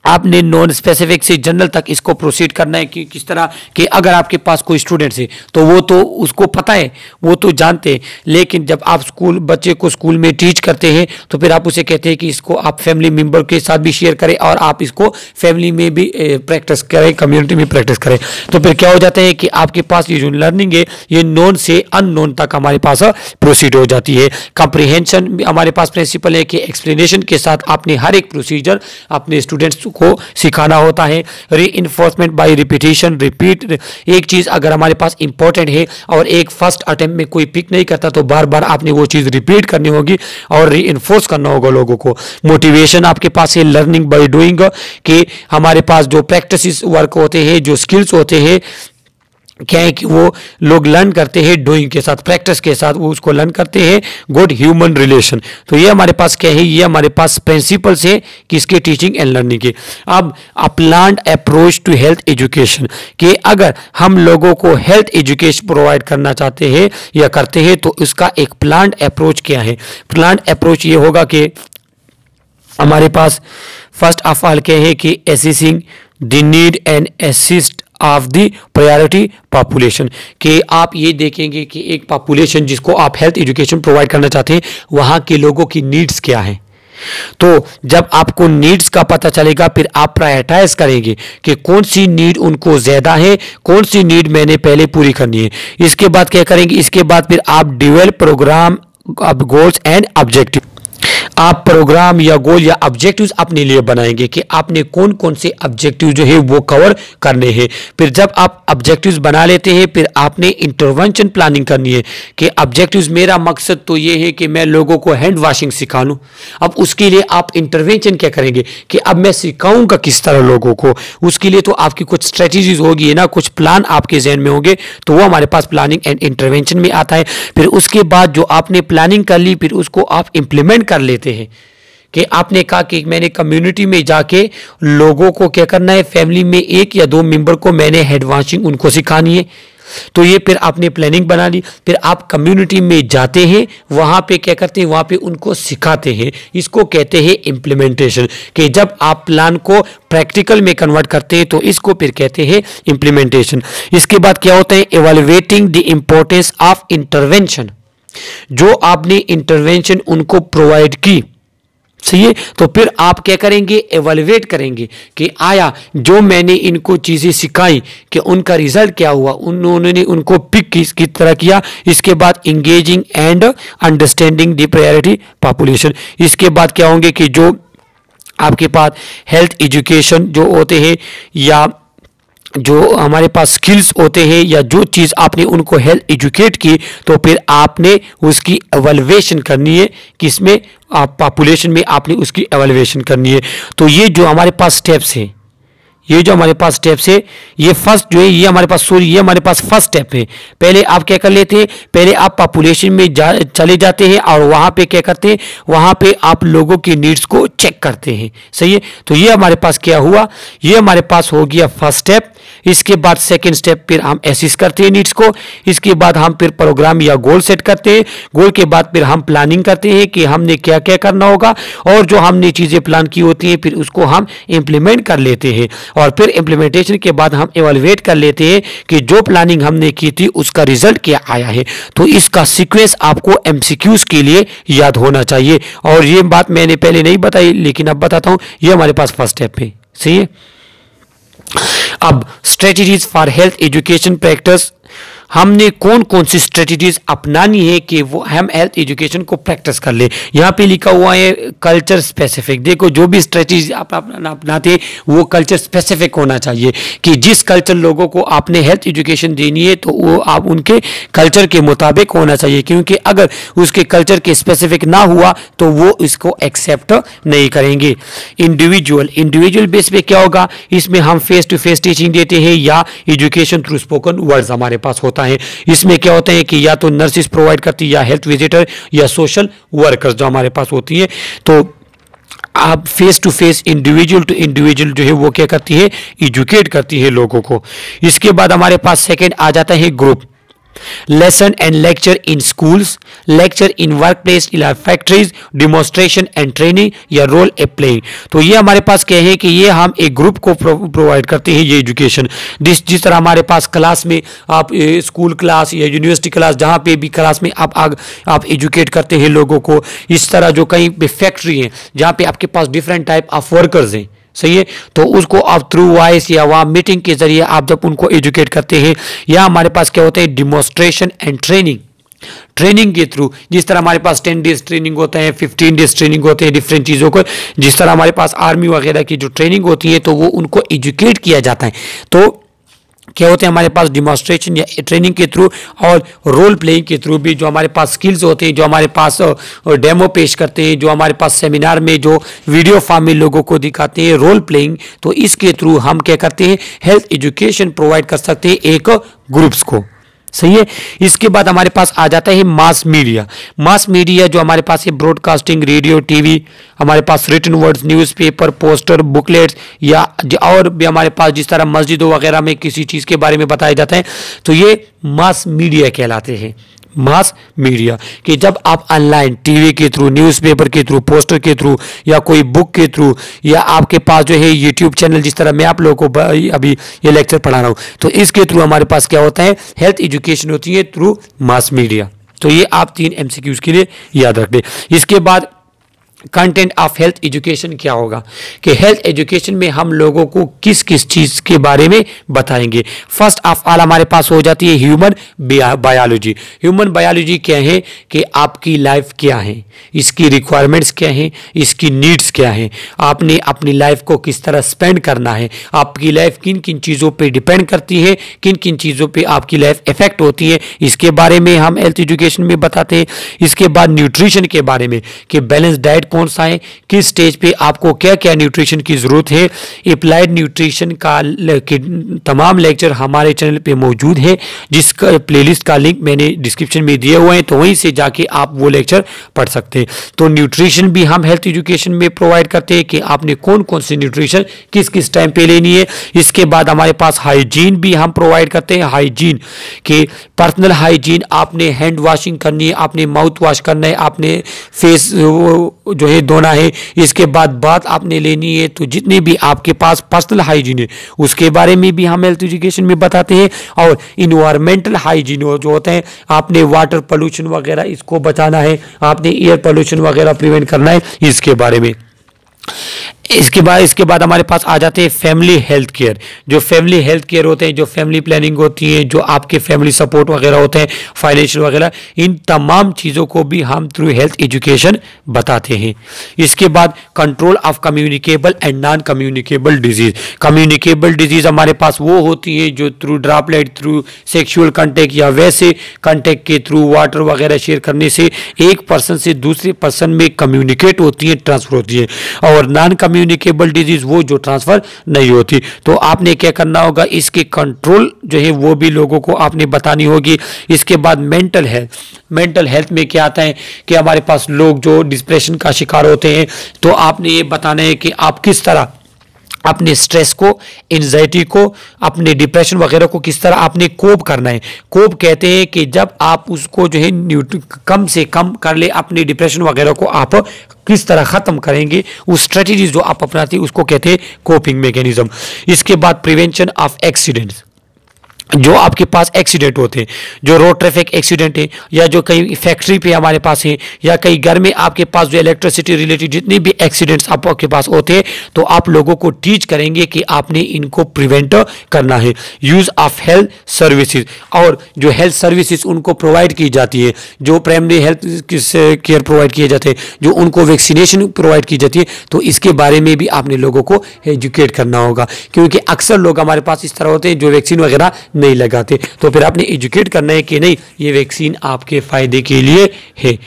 आपने नॉन स्पेसिफिक से जनरल तक इसको प्रोसीड करना है कि किस तरह कि अगर आपके पास कोई स्टूडेंट्स है तो वो तो उसको पता है, वो तो जानते हैं। लेकिन जब आप स्कूल बच्चे को स्कूल में टीच करते हैं तो फिर आप उसे कहते हैं कि इसको आप फैमिली मेंबर के साथ भी शेयर करें और आप इसको फैमिली में भी प्रैक्टिस करें कम्युनिटी में प्रैक्टिस करें। तो फिर क्या हो जाता है कि आपके पास ये जो लर्निंग है, ये नॉन से अननोन तक हमारे पास प्रोसीड हो जाती है। कंप्रीहेंशन हमारे पास प्रिंसिपल है कि एक्सप्लेनेशन के साथ आपने हर एक प्रोसीजर अपने स्टूडेंट्स को सिखाना होता है। री इन्फोर्समेंट बाई रिपीटेशन रिपीट एक चीज़ अगर हमारे पास इंपॉर्टेंट है और एक फ़र्स्ट अटेम्प्ट में कोई पिक नहीं करता तो बार बार आपने वो चीज़ रिपीट करनी होगी और री इन्फोर्स करना होगा लोगों को। मोटिवेशन आपके पास है लर्निंग बाई डूइंग कि हमारे पास जो प्रैक्टिस वर्क होते हैं, जो स्किल्स होते हैं क्या है कि वो लोग लर्न करते हैं डूइंग के साथ प्रैक्टिस के साथ, वो उसको लर्न करते हैं गुड ह्यूमन रिलेशन तो ये हमारे पास क्या है? ये हमारे पास प्रिंसिपल्स है किसके टीचिंग एंड लर्निंग के। अब a approach to health education कि अगर हम लोगों को हेल्थ एजुकेशन प्रोवाइड करना चाहते हैं या करते हैं तो इसका एक प्लान अप्रोच क्या है? प्लान अप्रोच ये होगा कि हमारे पास फ़र्स्ट ऑफ़ ऑल क्या है कि assessing the need and assist of the priority population कि आप ये देखेंगे कि एक पॉपुलेशन जिसको आप हेल्थ एजुकेशन प्रोवाइड करना चाहते हैं, वहाँ के लोगों की नीड्स क्या हैं? तो जब आपको नीड्स का पता चलेगा, फिर आप प्रायोरिटाइज करेंगे कि कौन सी नीड उनको ज़्यादा है, कौन सी नीड मैंने पहले पूरी करनी है। इसके बाद क्या करेंगे? इसके बाद फिर आप develop programme goals and objective आप प्रोग्राम या गोल या ऑब्जेक्टिव्स अपने लिए बनाएँगे कि आपने कौन कौन से ऑब्जेक्टिव जो है वो कवर करने हैं। फिर जब आप ऑब्जेक्टिव्स बना लेते हैं, फिर आपने इंटरवेंशन प्लानिंग करनी है कि ऑब्जेक्टिव्स मेरा मकसद तो ये है कि मैं लोगों को हैंड वॉशिंग सिखा लूँ। अब उसके लिए आप इंटरवेंशन क्या करेंगे कि अब मैं सिखाऊँगा किस तरह लोगों को? उसके लिए तो आपकी कुछ स्ट्रेटजीज होगी ना? कुछ प्लान आपके जहन में होंगे तो वो हमारे पास प्लानिंग एंड इंटरवेंशन में आता है। फिर उसके बाद जो आपने प्लानिंग कर ली, फिर उसको आप इंप्लीमेंट कर लेते हैं कि आपने कहा कि मैंने कम्युनिटी में जाके लोगों को क्या करना है? फैमिली में एक या दो मेंबर को मैंने हेड वॉशिंग उनको सिखानी है। तो ये फिर आपने प्लानिंग बना ली। फिर आप कम्युनिटी में जाते हैं, वहाँ पे क्या करते हैं? वहाँ पे उनको सिखाते हैं। इसको कहते हैं इम्प्लीमेंटेशन कि जब आप प्लान को प्रैक्टिकल में कन्वर्ट करते हैं तो इसको फिर कहते हैं इम्प्लीमेंटेशन इसके बाद क्या होता है? Evaluating the importance of intervention जो आपने इंटरवेंशन उनको प्रोवाइड की। सही है? तो फिर आप क्या करेंगे? एवेलुएट करेंगे कि आया, जो मैंने इनको चीज़ें सिखाई, कि उनका रिज़ल्ट क्या हुआ, उन्होंने उनको पिक किस की तरह किया। इसके बाद engaging and understanding the priority population इसके बाद क्या होंगे कि जो आपके पास हेल्थ एजुकेशन जो होते हैं, या जो हमारे पास स्किल्स होते हैं या जो चीज़ आपने उनको हेल्थ एजुकेट की तो फिर आपने उसकी एवेलुएशन करनी है, किसमें, आप पॉपुलेशन में आपने उसकी एवेलुएशन करनी है। तो ये जो हमारे पास स्टेप्स हैं ये जो हमारे पास स्टेप्स है, ये फ़र्स्ट जो है, ये हमारे पास सॉरी ये हमारे पास फ़र्स्ट स्टेप है। पहले आप क्या कर लेते हैं, पहले आप पॉपुलेशन में जा, चले जाते हैं और वहाँ पे क्या करते हैं, वहाँ पे आप लोगों की नीड्स को चेक करते हैं। सही है? तो ये हमारे पास क्या हुआ? ये हमारे पास हो गया फ़र्स्ट स्टेप इसके बाद सेकेंड स्टेप फिर हम एसिस करते हैं नीड्स को। इसके बाद हम फिर प्रोग्राम या गोल सेट करते हैं। गोल के बाद फिर हम प्लानिंग करते हैं कि हमने क्या क्या करना होगा और जो हमने चीज़ें प्लान की होती हैं, फिर उसको हम इम्प्लीमेंट कर लेते हैं। और फिर इम्प्लीमेंटेशन के बाद हम एवेलुएट कर लेते हैं कि जो प्लानिंग हमने की थी, उसका रिज़ल्ट क्या आया है। तो इसका सिक्वेंस आपको एम के लिए याद होना चाहिए। और ये बात मैंने पहले नहीं बताई, लेकिन अब बताता हूँ, ये हमारे पास फ़र्स्ट स्टेप है। सही है? अब strategies for health education practice हमने कौन कौन सी स्ट्रेटजीज अपनानी है कि वो हम हेल्थ एजुकेशन को प्रैक्टिस कर ले? यहाँ पे लिखा हुआ है कल्चर स्पेसिफिक देखो, जो भी स्ट्रेटजी आप अपनाते वो कल्चर स्पेसिफिक होना चाहिए कि जिस कल्चर लोगों को आपने हेल्थ एजुकेशन देनी है तो वो आप उनके कल्चर के मुताबिक होना चाहिए। क्योंकि अगर उसके कल्चर के स्पेसिफिक ना हुआ तो वो इसको एक्सेप्ट नहीं करेंगे। इंडिविजुअल इंडिविजुअल बेस पे क्या होगा? इसमें हम फेस टू फेस टीचिंग देते हैं या एजुकेशन थ्रू स्पोकन वर्ड्स हमारे पास होता होता है। इसमें क्या होता है कि या तो नर्सिस प्रोवाइड करती है या हेल्थ विजिटर या सोशल वर्कर्स जो हमारे पास होती है। तो आप face to face individual to individual जो है वो क्या करती है? एजुकेट करती है लोगों को। इसके बाद हमारे पास सेकेंड आ जाता है group lesson and lecture in schools lecture in workplace in factories demonstration and training या रोल ए प्ले तो ये हमारे पास क्या है कि ये हम एक ग्रुप को प्रोवाइड करते हैं ये एजुकेशन जिस जिस तरह हमारे पास क्लास में आप स्कूल क्लास या यूनिवर्सिटी क्लास जहाँ पे भी क्लास में आप आग, आप एजुकेट करते हैं लोगों को इस तरह जो कहीं पे फैक्ट्री है जहाँ पे आपके पास डिफरेंट टाइप ऑफ़ वर्कर्स हैं। सही है? तो उसको आप थ्रू वॉइस या वहाँ मीटिंग के ज़रिए आप जब उनको एजुकेट करते हैं, या हमारे पास क्या होता है? डिमोस्ट्रेशन एंड ट्रेनिंग ट्रेनिंग के थ्रू जिस तरह हमारे पास टेन डेज़ ट्रेनिंग होता है फिफ्टीन डेज़ ट्रेनिंग होते हैं डिफरेंट चीज़ों को, जिस तरह हमारे पास आर्मी वगैरह की जो ट्रेनिंग होती है तो वो उनको एजुकेट किया जाता है। तो क्या होते हैं? हमारे पास डिमॉन्स्ट्रेशन या ट्रेनिंग के थ्रू और रोल प्लेइंग के थ्रू भी जो हमारे पास स्किल्स होते हैं, जो हमारे पास डेमो पेश करते हैं, जो हमारे पास सेमिनार में जो वीडियो फॉर्म में लोगों को दिखाते हैं रोल प्लेइंग तो इसके थ्रू हम क्या करते हैं? हेल्थ एजुकेशन प्रोवाइड कर सकते हैं एक ग्रुप्स को। सही है? इसके बाद हमारे पास आ जाता है मास मीडिया। मास मीडिया जो हमारे पास है ब्रॉडकास्टिंग रेडियो टीवी हमारे पास written words newspaper poster booklets या और भी हमारे पास जिस तरह मस्जिदों वगैरह में किसी चीज़ के बारे में बताया जाता है तो ये मास मीडिया कहलाते हैं। मास मीडिया कि जब आप ऑनलाइन टीवी के थ्रू न्यूज़पेपर के थ्रू पोस्टर के थ्रू या कोई बुक के थ्रू या आपके पास जो है यूट्यूब चैनल जिस तरह मैं आप लोगों को अभी ये लेक्चर पढ़ा रहा हूँ तो इसके थ्रू हमारे पास क्या होता है? हेल्थ एजुकेशन होती है थ्रू मास मीडिया तो ये आप तीन एमसीक्यूज के लिए याद रख दें इसके बाद कंटेंट ऑफ़ हेल्थ एजुकेशन क्या होगा? कि हेल्थ एजुकेशन में हम लोगों को किस किस चीज़ के बारे में बताएँगे? फ़र्स्ट ऑफ़ ऑल हमारे पास हो जाती है ह्यूमन बायोलॉजी ह्यूमन बायोलॉजी क्या है? कि आपकी लाइफ क्या है? इसकी रिक्वायरमेंट्स क्या है? इसकी नीड्स क्या है? आपने अपनी लाइफ को किस तरह स्पेंड करना है? आपकी लाइफ किन किन चीज़ों पर डिपेंड करती है? किन किन चीज़ों पर आपकी लाइफ इफ़ेक्ट होती है? इसके बारे में हम हेल्थ एजुकेशन में बताते हैं। इसके बाद न्यूट्रिशन के बारे में कि बैलेंस डाइट कौन सा है? किस स्टेज पे आपको क्या क्या न्यूट्रिशन की ज़रूरत है? अप्लाइड न्यूट्रिशन का तमाम लेक्चर हमारे चैनल पे मौजूद है। जिसका प्लेलिस्ट का लिंक मैंने डिस्क्रिप्शन में दिए हुए हैं तो वहीं से जाके आप वो लेक्चर पढ़ सकते हैं। तो न्यूट्रिशन भी हम हेल्थ एजुकेशन में प्रोवाइड करते हैं कि आपने कौन कौन सी न्यूट्रिशन किस किस टाइम पे लेनी है। इसके बाद हमारे पास हाइजीन भी हम प्रोवाइड करते हैं। हाइजीन के पर्सनल हाइजीन आपने हैंड वॉशिंग करनी है, आपने माउथ वॉश करना है, आपने फेस जो है, धोना है, इसके बाद बात आपने लेनी है तो जितने भी आपके पास पर्सनल हाइजीन है, उसके बारे में भी हम हेल्थ एजुकेशन में बताते हैं और इन्वायरमेंटल हाइजीन जो होते हैं, आपने वाटर पॉल्यूशन वगैरह इसको बचाना है, आपने एयर पॉल्यूशन वगैरह प्रिवेंट करना है, इसके बारे में। इसके बाद इसके बाद हमारे पास आ जाते हैं फैमिली हेल्थ केयर जो फैमिली हेल्थ केयर होते हैं, जो फैमिली प्लानिंग होती है, जो आपके फैमिली सपोर्ट वगैरह होते हैं फाइनेंशियल वगैरह, इन तमाम चीज़ों को भी हम थ्रू हेल्थ एजुकेशन बताते हैं। इसके बाद control of communicable and non communicable disease communicable disease हमारे पास वो होती है जो through droplet through sexual contact या वैसे कंटेक्ट के थ्रू वाटर वगैरह शेयर करने से एक पर्सन से दूसरे पर्सन में कम्युनिकेट होती है ट्रांसफ़र होती है। और नॉन कम्युनिकेबल डिज़ीज़ वो जो ट्रांसफ़र नहीं होती। तो आपने क्या करना होगा, इसके कंट्रोल जो है, वो भी लोगों को आपने बतानी होगी। इसके बाद मेंटल हेल्थ मेंटल हेल्थ में क्या आता है कि हमारे पास लोग जो डिप्रेशन का शिकार होते हैं तो आपने ये बताना है कि आप किस तरह अपने स्ट्रेस को एनजाइटी को, अपने डिप्रेशन वगैरह को किस तरह आपने कोप करना है। कोप कहते हैं कि जब आप उसको जो है कम से कम कर ले, अपने डिप्रेशन वगैरह को आप किस तरह ख़त्म करेंगे, उस स्ट्रेटजीज जो आप अपनाते हैं, उसको कहते हैं कोपिंग मैकेनिज्म इसके बाद प्रिवेंशन ऑफ़ एक्सीडेंट्स जो आपके पास एक्सीडेंट होते हैं जो रोड ट्रैफ़िक एक्सीडेंट है, या जो कहीं फैक्ट्री पे हमारे पास है, या कहीं घर में आपके पास जो इलेक्ट्रिसिटी रिलेटेड जितने भी एक्सीडेंट्स आपके पास होते हैं तो आप लोगों को टीच करेंगे कि आपने इनको प्रिवेंट करना है। यूज़ ऑफ़ हेल्थ सर्विसेज़ और जो हेल्थ सर्विसेज़ उनको प्रोवाइड की जाती है, जो प्राइमरी हेल्थ केयर प्रोवाइड किए जाते हैं, जो उनको वैक्सीनेशन प्रोवाइड की जाती है तो इसके बारे में भी आपने लोगों को एजुकेट करना होगा। क्योंकि अक्सर लोग हमारे पास इस तरह होते हैं, जो वैक्सीन वगैरह नहीं लगाते। तो फिर आपने एजुकेट करना है कि नहीं ये वैक्सीन आपके फ़ायदे के लिए है।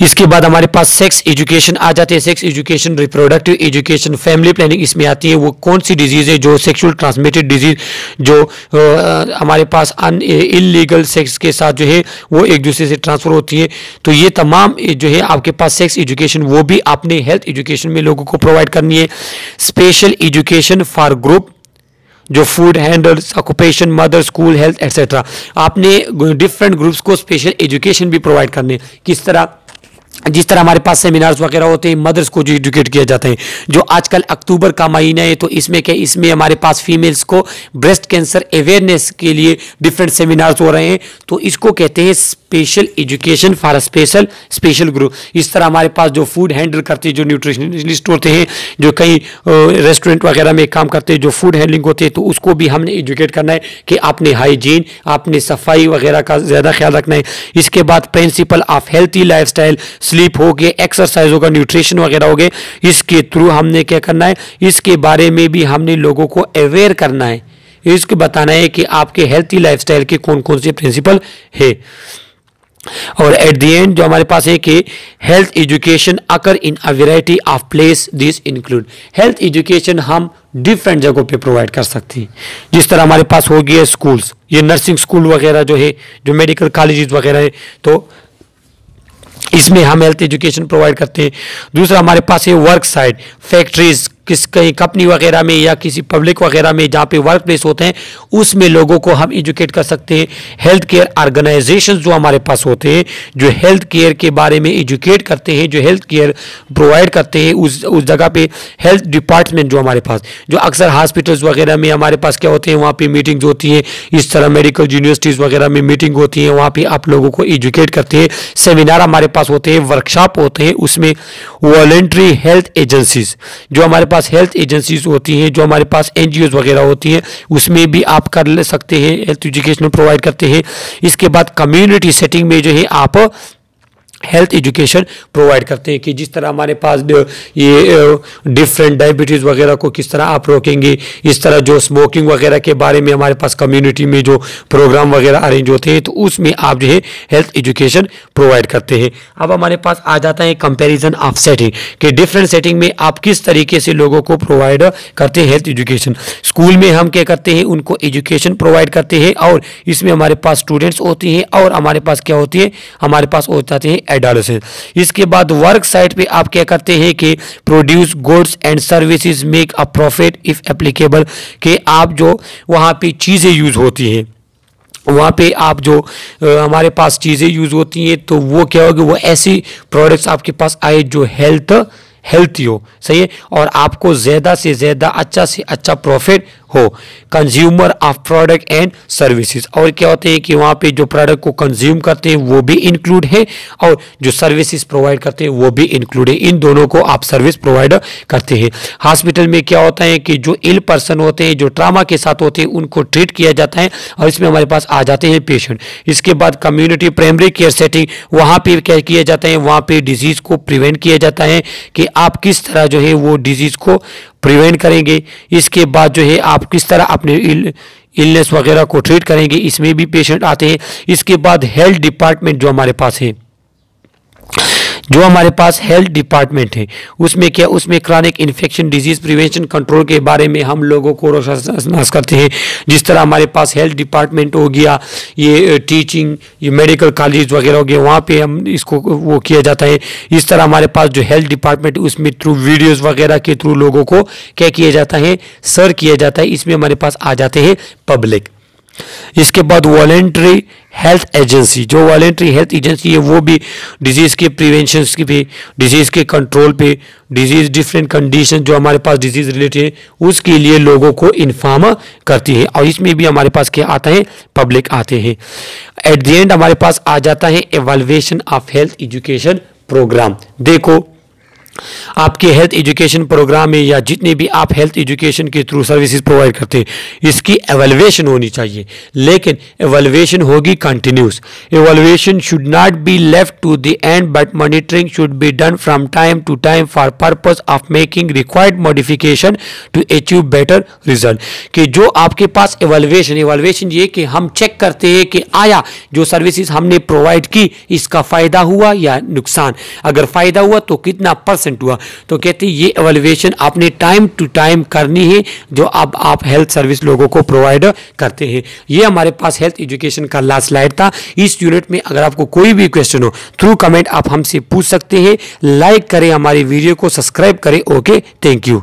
इसके बाद हमारे पास सेक्स एजुकेशन आ जाते हैं। Sex education reproductive education family planning इसमें आती है। वो कौन सी डिज़ीज़ है जो सेक्सुअल ट्रांसमिटेड डिज़ीज़ जो आ, हमारे पास अन इलीगल सेक्स के साथ जो है वो एक दूसरे से ट्रांसफ़र होती है। तो ये तमाम जो है आपके पास सेक्स एजुकेशन वो भी आपने हेल्थ एजुकेशन में लोगों को प्रोवाइड करनी है। स्पेशल एजुकेशन फॉर ग्रुप जो food handles occupation mother school health etcetera आपने डिफरेंट ग्रुप्स को स्पेशल एजुकेशन भी प्रोवाइड करने किस तरह? जिस तरह हमारे पास सेमिनार्स वगैरह होते हैं मदर्स को जो एजुकेट किया जाता है, जो आजकल अक्टूबर का महीना है तो इसमें क्या, इसमें हमारे पास फीमेल्स को ब्रेस्ट कैंसर अवेयरनेस के लिए डिफरेंट सेमिनार्स हो रहे हैं। तो इसको कहते हैं special education for special special group इस तरह हमारे पास जो फ़ूड हैंडल करते हैं, जो न्यूट्रिशनिस्ट होते हैं, जो कई रेस्टोरेंट वगैरह में काम करते हैं, जो फ़ूड हैंडलिंग होते हैं तो उसको भी हमने एजुकेट करना है कि आपने हाइजीन आपने सफ़ाई वगैरह का ज़्यादा ख्याल रखना है। इसके बाद principle of healthy life sleep हो गए एक्सरसाइज होगा न्यूट्रिशन वगैरह हो गए, इसके थ्रू हमने क्या करना है, इसके बारे में भी हमने लोगों को अवेयर करना है। इसको बताना है कि आपके हेल्थी लाइफस्टाइल के कौन कौन से प्रिंसिपल है। और एट द एंड जो हमारे पास है कि health education occur in a variety of place this include health education हम डिफरेंट जगहों पे प्रोवाइड कर सकते हैं। जिस तरह हमारे पास हो गया स्कूल्स ये नर्सिंग स्कूल वगैरह जो है, जो मेडिकल कॉलेजेस वगैरह है तो इसमें हम हेल्थ एजुकेशन प्रोवाइड करते हैं। दूसरा हमारे पास है वर्क साइट फैक्ट्रीज किस कहीं कंपनी वगैरह में या किसी पब्लिक वगैरह में जहाँ पे वर्क प्लेस होते हैं, उसमें लोगों को हम एजुकेट कर सकते हैं। हेल्थ केयर ऑर्गेनाइजेशन जो हमारे पास होते हैं, जो हेल्थ केयर के बारे में एजुकेट करते हैं, जो हेल्थ केयर प्रोवाइड करते हैं, उस उस जगह पे हेल्थ डिपार्टमेंट जो हमारे पास, जो अक्सर हॉस्पिटल्स वगैरह में हमारे पास क्या होते हैं, वहाँ पर मीटिंग्स होती हैं, इस तरह मेडिकल यूनिवर्सिटीज़ वगैरह में मीटिंग होती है, वहाँ पर आप लोगों को एजुकेट करते हैं। सेमिनार हमारे पास होते हैं वर्कशॉप होते हैं, उसमें वॉलेंट्री हेल्थ एजेंसीज जो हमारे पास पास हेल्थ एजेंसीज होती हैं, जो हमारे पास एन वगैरह होती हैं, उसमें भी आप कर ले सकते हैं हेल्थ एजुकेशन प्रोवाइड करते हैं। इसके बाद कम्युनिटी सेटिंग में जो है आप हेल्थ एजुकेशन प्रोवाइड करते हैं कि जिस तरह हमारे पास ये डिफरेंट डायबिटीज़ वगैरह को किस तरह आप रोकेंगे, इस तरह जो स्मोकिंग वगैरह के बारे में हमारे पास कम्युनिटी में जो प्रोग्राम वगैरह अरेंज होते हैं तो उसमें आप जो है हेल्थ एजुकेशन प्रोवाइड करते हैं। अब हमारे पास आ जाता है कंपेरिजन ऑफ़ सेटिंग कि डिफरेंट सेटिंग में आप किस तरीके से लोगों को प्रोवाइड करते हैं हेल्थ एजुकेशन स्कूल में हम क्या करते हैं, उनको एजुकेशन प्रोवाइड करते हैं, और इसमें हमारे पास स्टूडेंट्स होती हैं, और हमारे पास क्या होती है, हमारे पास हो जाते हैं एडालोसेंस इसके बाद वर्क साइट पे आप क्या करते हैं कि produce goods and services make a profit if applicable कि आप जो वहाँ पे चीज़ें यूज़ होती हैं वहाँ पे आप जो आ, हमारे पास चीज़ें यूज़ होती हैं तो वो क्या होगी वो ऐसी प्रोडक्ट्स आपके पास आए जो हेल्थ हेल्थी हो। सही है? और आपको ज़्यादा से ज़्यादा अच्छा से अच्छा प्रॉफिट हो। Consumer of product and services और क्या होते हैं कि वहाँ पे जो प्रोडक्ट को कंज्यूम करते हैं, वो भी इंक्लूड है और जो सर्विसेज़ प्रोवाइड करते हैं, वो भी इंक्लूड है। इन दोनों को आप सर्विस प्रोवाइड करते हैं। हॉस्पिटल में क्या होता है कि जो इल पर्सन होते हैं, जो ट्रामा के साथ होते हैं, उनको ट्रीट किया जाता है और इसमें हमारे पास आ जाते हैं पेशेंट इसके बाद कम्युनिटी प्राइमरी केयर सेटिंग वहाँ पर क्या किया जाता है, वहाँ पर डिज़ीज़ को प्रिवेंट किया जाता है कि आप किस तरह जो है वो डिज़ीज़ को प्रिवेंट करेंगे। इसके बाद जो है आप किस तरह अपने इल, इलनेस वगैरह को ट्रीट करेंगे इसमें भी पेशेंट आते हैं। इसके बाद हेल्थ डिपार्टमेंट जो हमारे पास है। जो हमारे पास हेल्थ डिपार्टमेंट है, उसमें क्या, उसमें chronic infection disease prevention control के बारे में हम लोगों को रोशनास करते हैं। जिस तरह हमारे पास हेल्थ डिपार्टमेंट हो गया, ये टीचिंग ये मेडिकल कॉलेज वगैरह हो गया, वहाँ पे हम इसको, वो किया जाता है। इस तरह हमारे पास जो हेल्थ डिपार्टमेंट उसमें थ्रू वीडियोज़ वगैरह के थ्रू लोगों को क्या किया जाता है? सर किया जाता है, इसमें हमारे पास आ जाते हैं पब्लिक इसके बाद वॉलेंट्री हेल्थ एजेंसी जो वॉलेंट्री हेल्थ एजेंसी है, वो भी डिज़ीज़ के प्रिवेंशन की पे डिज़ीज़ के कंट्रोल पे डिज़ीज़ डिफरेंट कंडीशन जो हमारे पास डिज़ीज़ रिलेटेड है, उसके लिए लोगों को इन्फॉर्म करती है। और इसमें भी हमारे पास क्या आता है? पब्लिक आते हैं। एट द एंड हमारे पास आ जाता है evaluation of health education programme देखो आपके हेल्थ एजुकेशन प्रोग्राम में या जितने भी आप हेल्थ एजुकेशन के थ्रू सर्विसेज़ प्रोवाइड करते हैं, इसकी एवेलुएशन होनी चाहिए। लेकिन एवेलुएशन होगी continuous evaluation should not be left to the end but monitoring should be done from time to time for purpose of making required modification to achieve better result कि जो आपके पास एवेलुएशन एवेलुएशन ये कि हम check करते हैं कि आया, जो सर्विसेज़ हमने प्रोवाइड की, इसका फ़ायदा हुआ या नुकसान? अगर फ़ायदा हुआ तो कितना परसेंट परसेंट हुआ। तो कहते हैं, ये एवेल्युएशन आपने टाइम टू टाइम करनी है, जो अब आप हेल्थ सर्विस लोगों को प्रोवाइड करते हैं। ये हमारे पास हेल्थ एजुकेशन का लास्ट स्लाइड था। इस यूनिट में अगर आपको कोई भी क्वेश्चन हो थ्रू कमेंट आप हमसे पूछ सकते हैं। लाइक करें हमारी वीडियो को सब्सक्राइब करें। Okay thank you